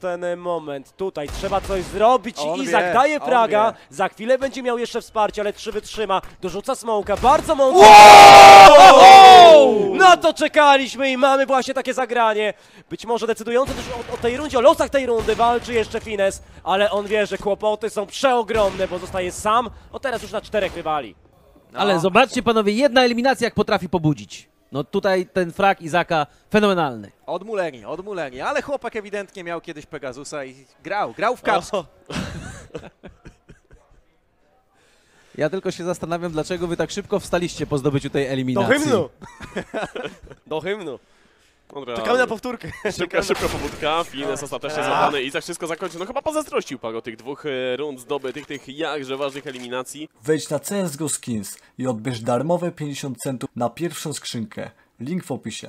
ten moment. Tutaj trzeba coś zrobić On i Izak wie, daje on wie. Za chwilę będzie miał jeszcze wsparcie, ale trzy wytrzyma. Dorzuca smoka, bardzo mądrze. No to czekaliśmy i mamy właśnie takie zagranie. Być może decydujące też o, o tej rundzie, o losach tej rundy walczy jeszcze Fines, ale on wie, że kłopoty są przeogromne, bo zostaje sam. O teraz już na czterech rywali. Ale zobaczcie panowie, jedna eliminacja jak potrafi pobudzić. No tutaj ten frak Izaka fenomenalny. Od Muleri, od Muleri, ale chłopak ewidentnie miał kiedyś Pegasusa i grał, grał w kaps. Ja tylko się zastanawiam, dlaczego wy tak szybko wstaliście po zdobyciu tej Do eliminacji. hymnu! Do hymnu. Czekamy na powtórkę. Szybka, szybka pobudka, Fines ostatecznie złapany i tak wszystko zakończy. No chyba pozazdrościł Pago tych dwóch e, rund zdobytych, tych jakże ważnych eliminacji. Wejdź na CSGO Skins i odbierz darmowe 50 centów na pierwszą skrzynkę. Link w opisie.